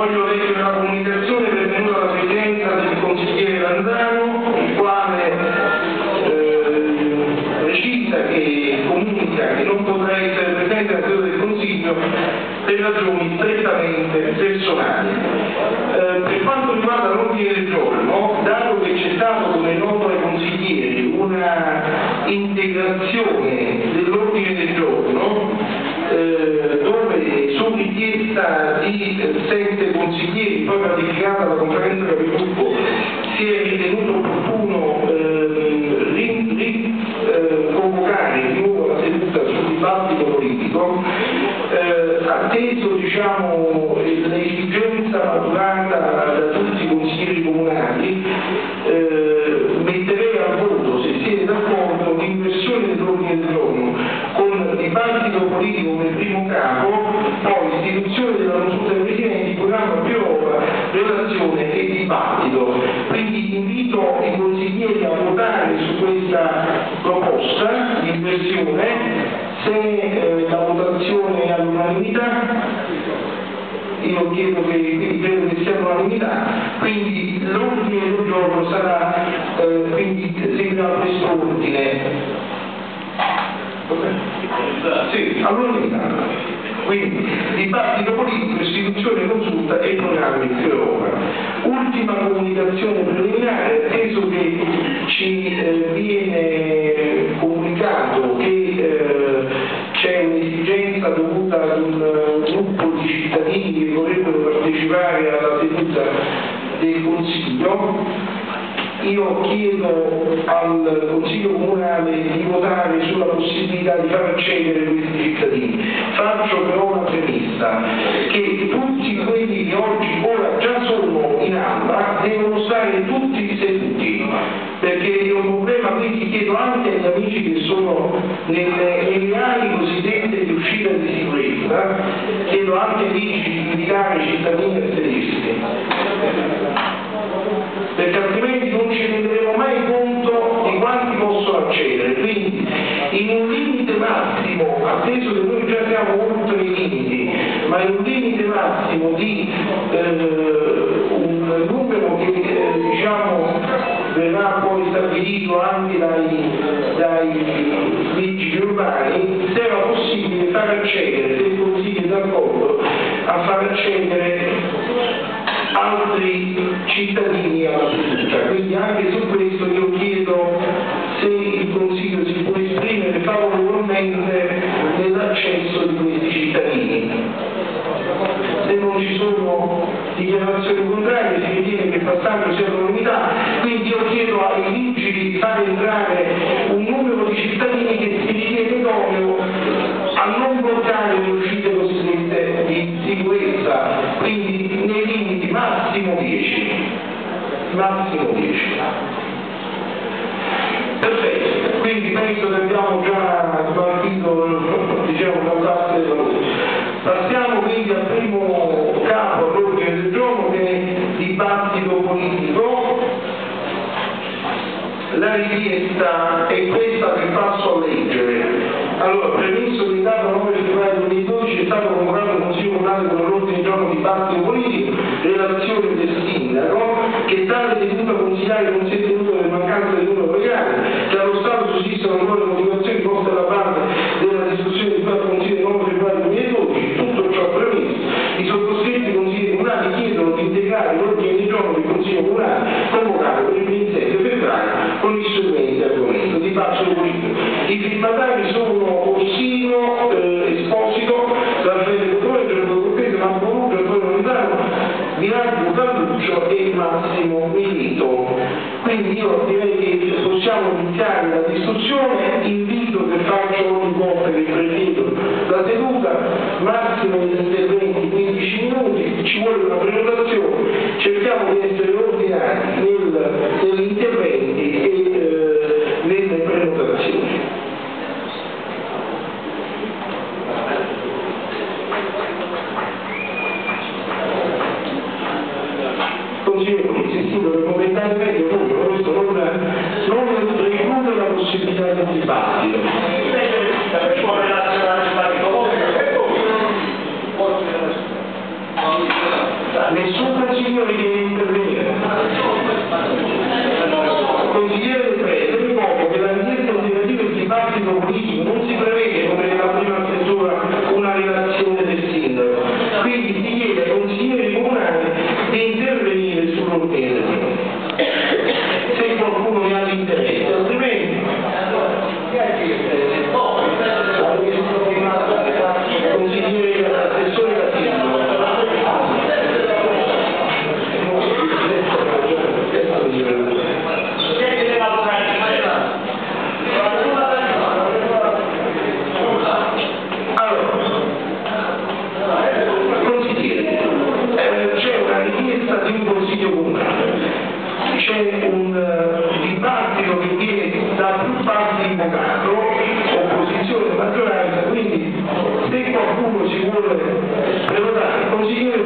Voglio leggere la comunicazione pervenuta alla Presidenza del consigliere Lanzano, il quale eh, precisa che comunica che non potrà essere presente alla seduta del Consiglio per ragioni strettamente personali. Eh, per quanto riguarda l'ordine del giorno, dato che c'è stato, come noto ai consiglieri, una integrazione dell'ordine del giorno, eh, dove su richiesta di eh, poi ratificata dalla conferenza dei capigruppo, si è ritenuto opportuno ehm, rin- rin- eh, di nuovo la seduta sul dibattito politico, eh, atteso diciamo, l'esigenza maturata da tutti i consiglieri comunali, eh, metterei al voto, se siete d'accordo, l'inversione dell'ordine del giorno con dibattito politico come primo capo, poi istituzione della proposta di inversione, se eh, la votazione è all'unanimità, io chiedo che, credo che sia all'unanimità, quindi l'ordine del giorno sarà, eh, quindi seguirà questo ordine. Sì, all'unanimità. Quindi, dibattito politico, istituzione consulta e programmi per Europa. Ultima comunicazione preliminare, atteso che ci eh, viene un gruppo di cittadini che vorrebbero partecipare alla seduta del Consiglio, io chiedo al Consiglio Comunale di votare sulla possibilità di far accedere questi cittadini. Faccio però una premessa, che tutti quelli che oggi ora già sono in aula devono stare tutti seduti, perché è quindi chiedo anche agli amici che sono nelle, aree cosiddette di uscita di sicurezza, chiedo anche di indicare i cittadini sedersi perché altrimenti non ci renderemo mai conto di quanti possono accedere. Quindi in un limite massimo, atteso che noi già siamo oltre i limiti, ma in un limite massimo di eh, un numero che eh, diciamo verrà poi stabilito anche dai, dai vigili urbani, se era possibile far accedere, se il Consiglio è d'accordo, a far accedere altri cittadini alla seduta. Quindi anche su questo io chiedo se il Consiglio si può esprimere favorevolmente nell'accesso di questi cittadini. Se non ci sono dichiarazioni contrarie si ritiene che il passaggio sia entrare un numero di cittadini che si ritiene a non bloccare le uscite cosiddette di sicurezza, quindi nei limiti massimo 10. Massimo 10. Perfetto, quindi penso che abbiamo già La richiesta è questa che passo a leggere. Allora, premesso che in data 9 febbraio 2012 è stato convocato il Consiglio Comunale con l'ordine del giorno dibattito politico, relazione del sindaco, che tale tenuta consigliare non si è tenuto per mancanza del numero legale, che allo Stato sussistono ancora motivazioni poste alla parte della discussione di fatto Consiglio del 9 febbraio 2012, tutto ciò premesso, i sottoscritti consigli comunali chiedono di integrare l'ordine del giorno del Consiglio Comunale convocato per il Massimo Milito. Quindi io direi che possiamo iniziare la discussione, invito che faccio ogni volta che presiedo la seduta, massimo di interventi 15 minuti, ci vuole una prenotazione, cerchiamo di essere voi, ma questo non, non preclude la possibilità del dibattito. fase di governo, opposizione e maggioranza, quindi se qualcuno ci vuole prenotare consigliere